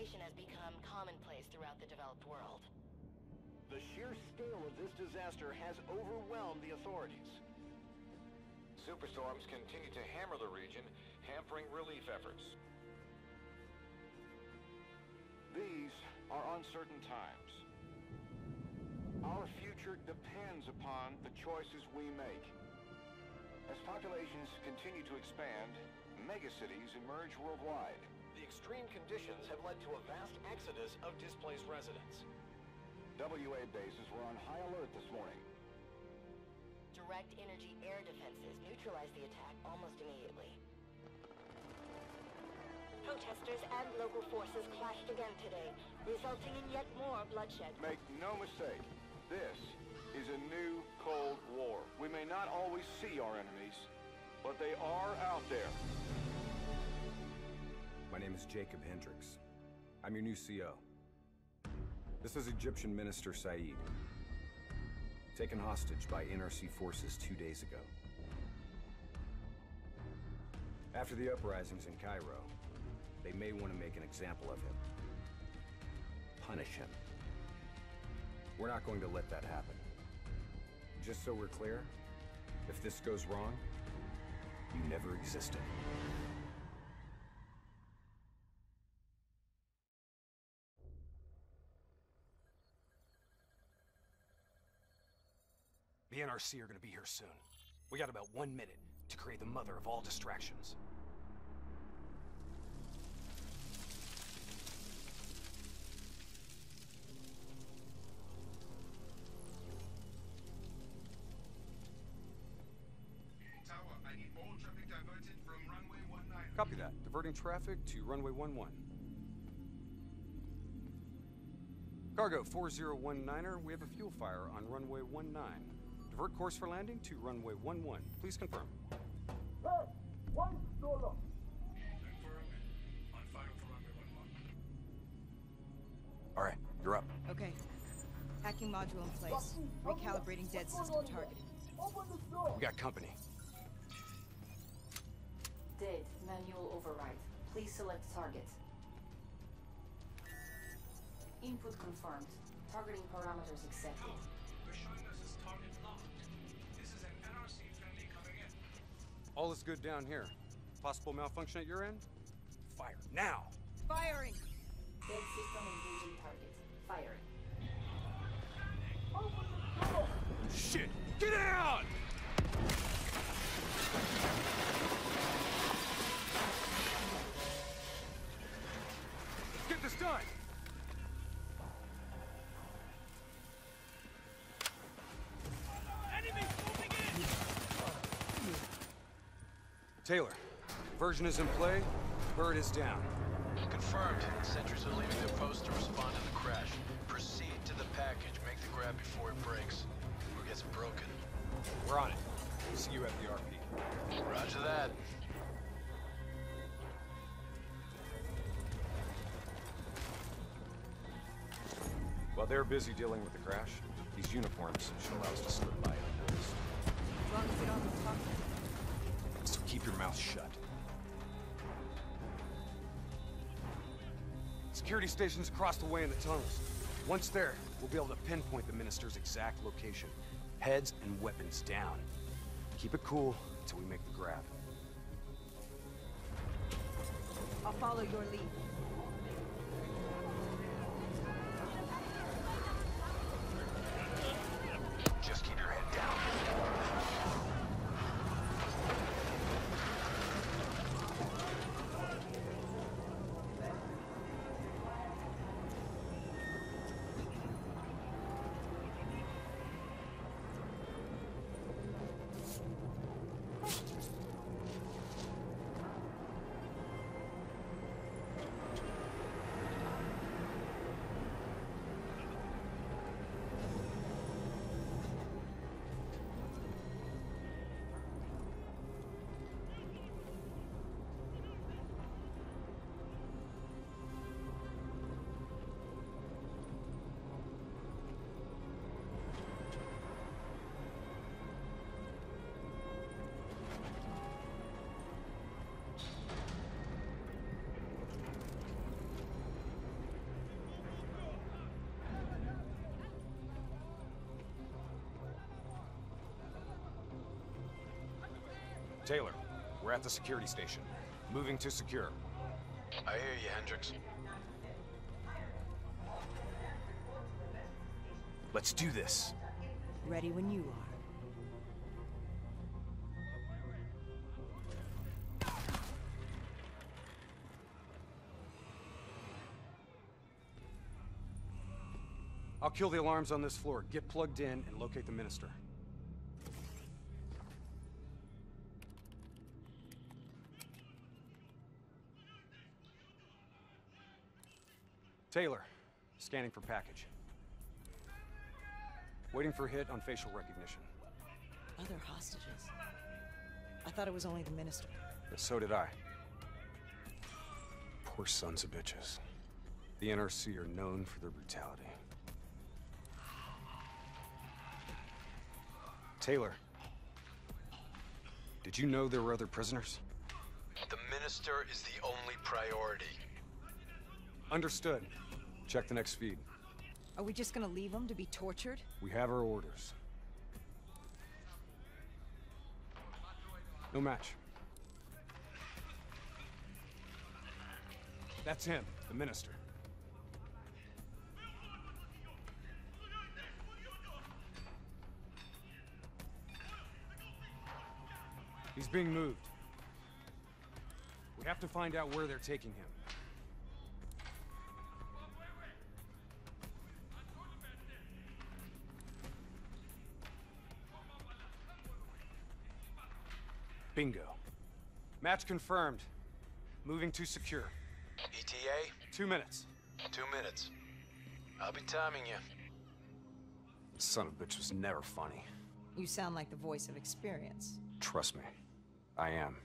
Teleportation has become commonplace throughout the developed world. The sheer scale of this disaster has overwhelmed the authorities. Superstorms continue to hammer the region, hampering relief efforts. These are uncertain times. Our future depends upon the choices we make. As populations continue to expand, megacities emerge worldwide. The extreme conditions have led to a vast exodus of displaced residents. WA bases were on high alert this morning. Direct energy air defenses neutralized the attack almost immediately. Protesters and local forces clashed again today, resulting in yet more bloodshed. Make no mistake, this is a new Cold War. We may not always see our enemies, but they are out there. My name is Jacob Hendricks. I'm your new CO. This is Egyptian Minister Said. Taken hostage by NRC forces two days ago. After the uprisings in Cairo, they may want to make an example of him. Punish him. We're not going to let that happen. Just so we're clear, if this goes wrong, you never existed. The NRC are gonna be here soon. We got about one minute to create the mother of all distractions. Tower, I need all traffic diverted from runway 19. Copy that. Diverting traffic to runway 11. Cargo 4019er, we have a fuel fire on runway 19. Divert course for landing to runway 11. Please confirm. Confirm. On fire for runway 11. All right, you're up. Okay. Hacking module in place. Recalibrating dead system targeting. We got company. Dead. Manual override. Please select target. Input confirmed. Targeting parameters accepted. All is good down here. Possible malfunction at your end? Fire now! Firing! Dead system engaging target. Firing. Shit! Get out! Get this done! Taylor, version is in play. Bird is down. Confirmed. Sentries are leaving their post to respond to the crash. Proceed to the package. Make the grab before it breaks. Or gets broken. We're on it. See you at the RP. Roger that. While they're busy dealing with the crash, these uniforms should allow us to slip by unnoticed. As long as we don't get talking. So keep your mouth shut. Security stations across the way in the tunnels. Once there, we'll be able to pinpoint the Minister's exact location. Heads and weapons down. Keep it cool until we make the grab. I'll follow your lead. Taylor, we're at the security station. Moving to secure. I hear you, Hendricks. Let's do this. Ready when you are. I'll kill the alarms on this floor. Get plugged in and locate the minister. Taylor, scanning for package. Waiting for hit on facial recognition. Other hostages. I thought it was only the minister. But So did I. Poor sons of bitches. The NRC are known for their brutality. Taylor. Did you know there were other prisoners? The minister is the only priority. Understood. Check the next feed. Are we just gonna leave him to be tortured? We have our orders. No match. That's him, the minister. He's being moved. We have to find out where they're taking him. Bingo. Match confirmed. Moving to secure. ETA? Two minutes. Two minutes. I'll be timing you. Son of a bitch was never funny. You sound like the voice of experience. Trust me. I am.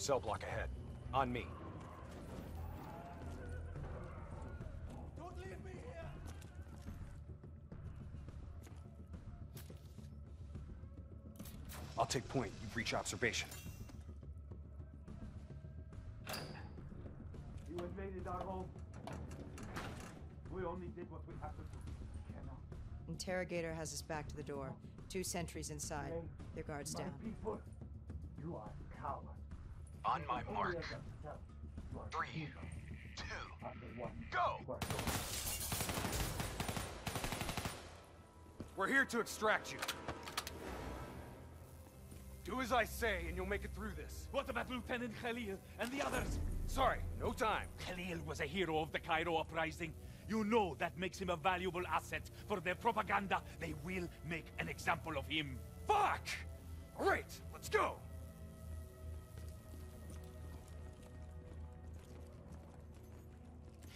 Cell block ahead. On me. I'll take point. You breach observation. You invaded our home. We only did what we had to do. Cannot. Interrogator has us back to the door. Two sentries inside. Their guards My down. people, you are cowards. On my mark. against yourself. You are Three, two, I'm the one go! We're here to extract you. Do as I say, and you'll make it through this. What about Lieutenant Khalil and the others? Sorry, no time. Khalil was a hero of the Cairo uprising. You know that makes him a valuable asset for their propaganda. They will make an example of him. Fuck! All right, let's go.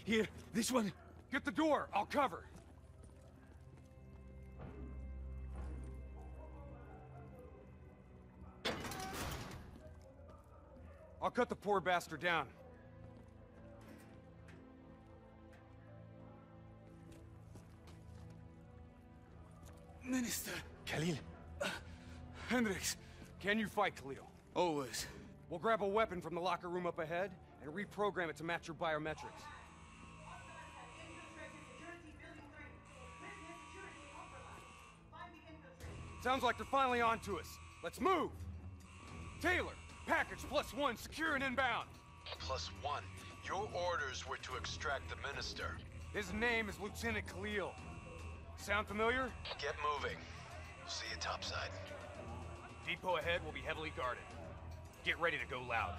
Here, this one. Get the door. I'll cover. I'll cut the poor bastard down. Minister, Khalil. Hendricks, Can you fight, Khalil? always. We'll grab a weapon from the locker room up ahead and reprogram it to match your biometrics. Sounds like they're finally on to us. Let's move! Taylor, package plus one, secure and inbound. Plus one. Your orders were to extract the minister. His name is Lieutenant Khalil. Sound familiar? Get moving. See you topside. Depot ahead will be heavily guarded. Get ready to go loud.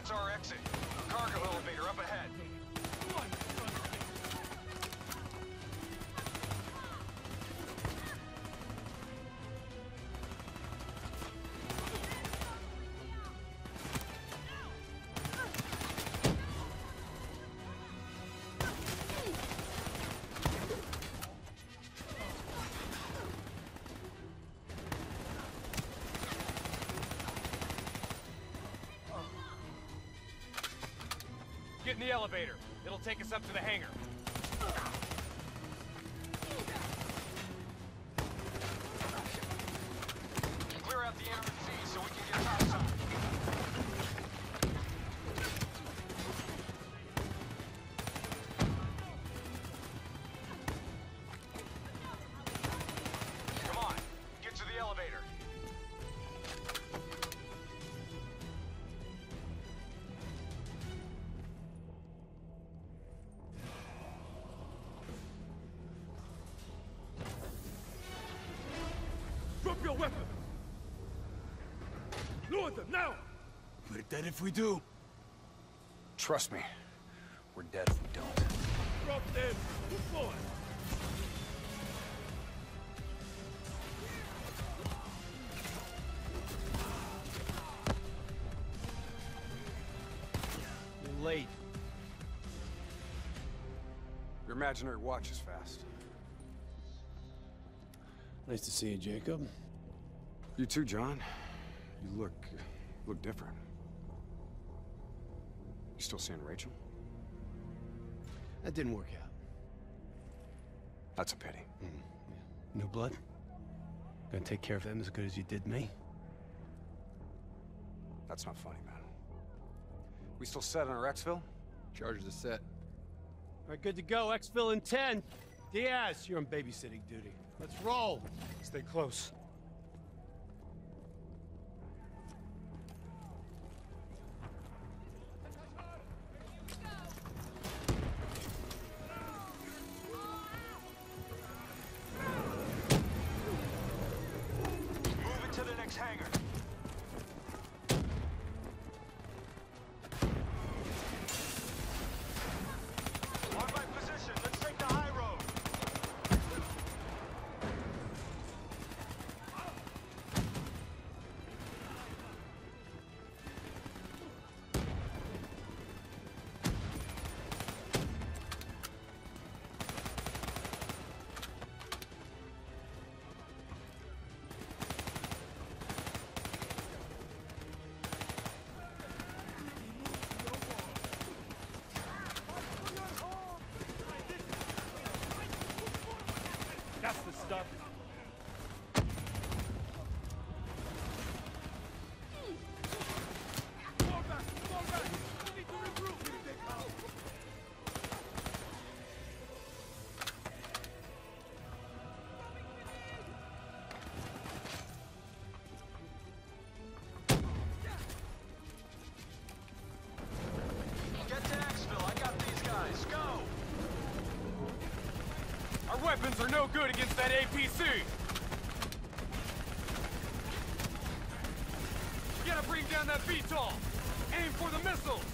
That's our exit. Cargo elevator up ahead. Elevator. It'll take us up to the hangar. Dead if we do. Trust me, we're dead if we don't. Drop them! Move forward! You're late. Your imaginary watch is fast. Nice to see you, Jacob. You too, John. You look... look different. You still seeing Rachel? That didn't work out. That's a pity. Mm, New blood? Gonna take care of them as good as you did me? That's not funny, man. We still set on our exfil? Charges are set. All right, good to go. Exfil in 10. Diaz, you're on babysitting duty. Let's roll. Stay close. That's the stuff. Good against that APC! We gotta bring down that VTOL! Aim for the missiles!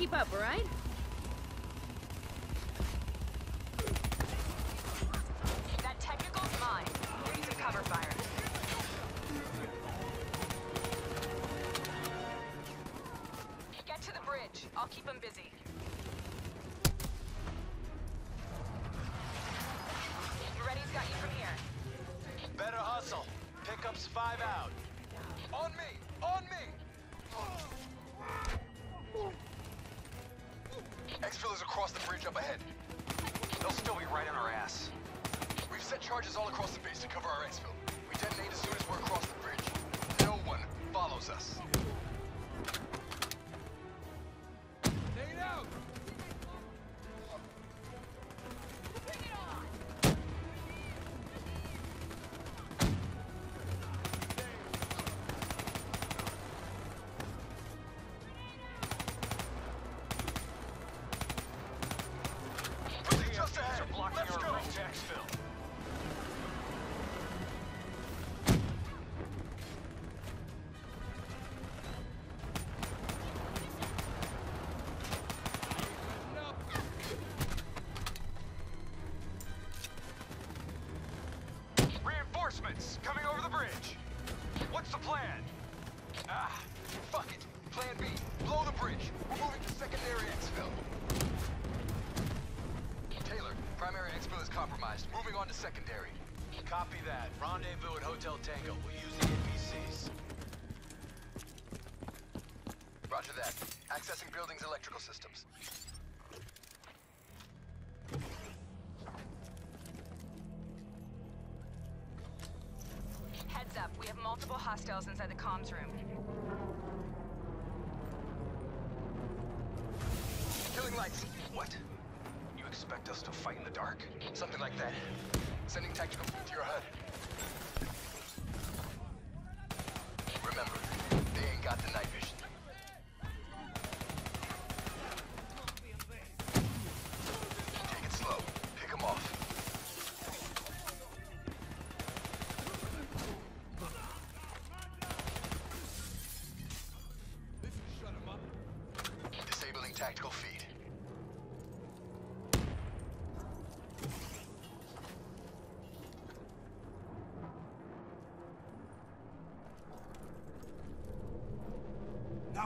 Keep up, alright? Plan B. Blow the bridge. We're moving to secondary exfil. Taylor, primary exfil is compromised. Moving on to secondary. Copy that. Rendezvous at Hotel Tango. We'll use the NPCs. Roger that. Accessing building's electrical systems. Heads up, we have multiple hostiles inside the comms room. Something like that. Sending tactical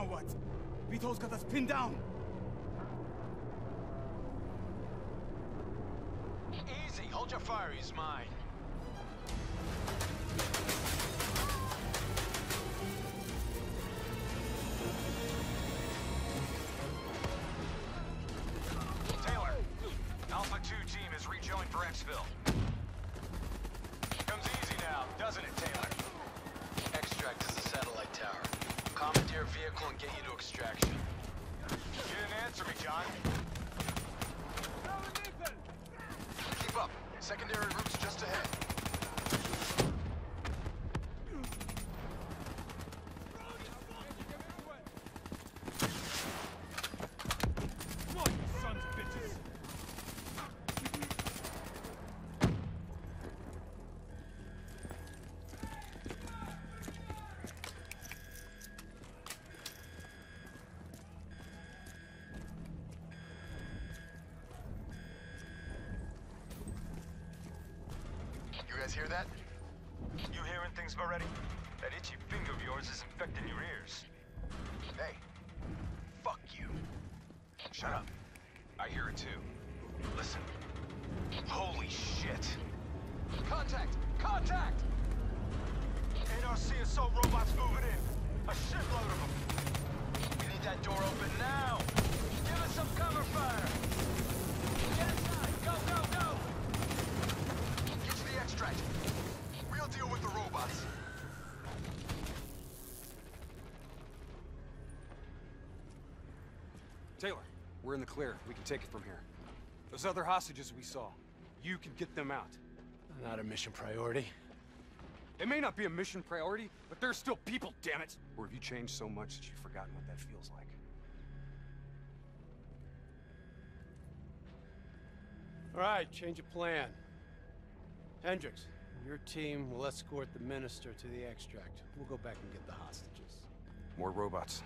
Now what? VTOL's got us pinned down. Easy. Hold your fire. He's mine. Taylor, Alpha 2 team has rejoined for exfil. Comes easy now, doesn't it, Taylor? Extract is the satellite tower. Commandeer vehicle and get you to extraction. You didn't answer me, John. Keep up. Secondary routes just ahead. Come on, you sons of bitches! You guys hear that? You hearing things already? That itchy finger of yours is infecting your ears. Hey. Fuck you. Shut up. I hear it too. Listen. Holy shit. Contact! Contact! NRC assault robots moving in. A shitload of them. We need that door open now. Give us some cover fire. Get inside. Go, go, go. Get to. We'll deal with the robots. Taylor, we're in the clear. We can take it from here. Those other hostages we saw, you can get them out. Not a mission priority. It may not be a mission priority, but there's still people, damn it! Or have you changed so much that you've forgotten what that feels like? All right, change of plan. Hendricks, your team will escort the minister to the extract. We'll go back and get the hostages. More robots.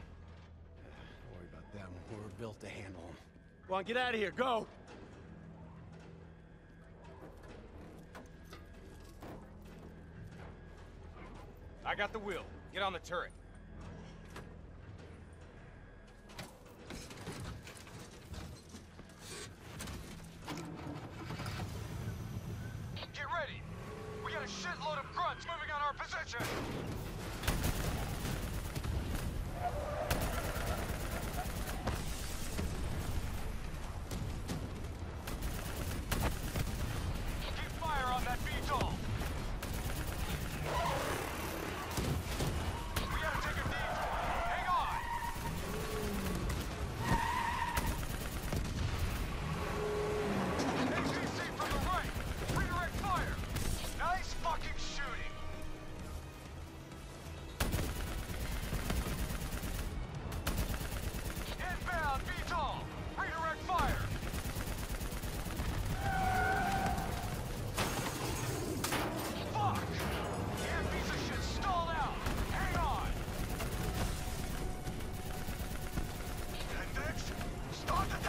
Don't worry about them. We're built to handle them. Go on, get out of here. Go! I got the wheel. Get on the turret. Get ready! We got a shitload of grunts moving on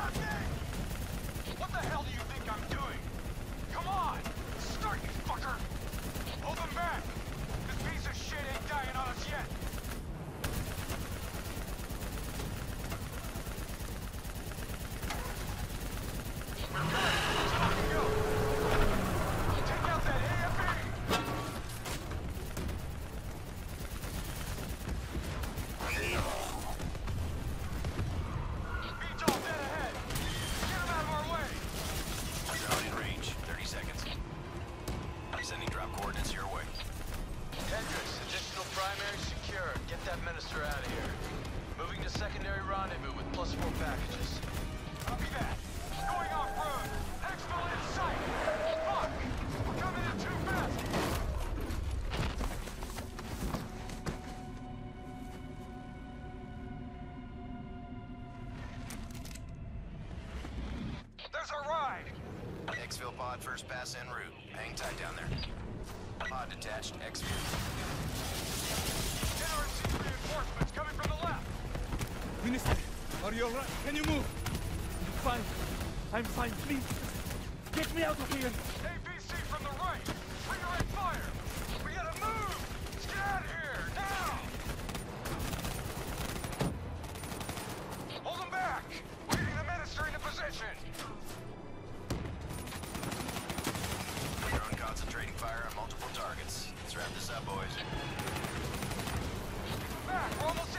What the hell do you think I'm doing? Come on! Start, you fucker! Hold them back! First pass en route. Hang tight down there. Pod detached. Exfil. NRC reinforcements coming from the left. Minister, are you alright? Can you move? I'm fine. I'm fine. Please, get me out of here. Wrap this up, boys. Back. We're almost in.